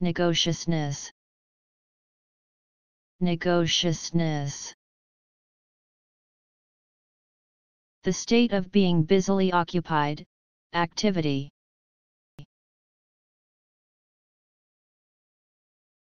negotiousness negotiousness the state of being busily occupied. Activity.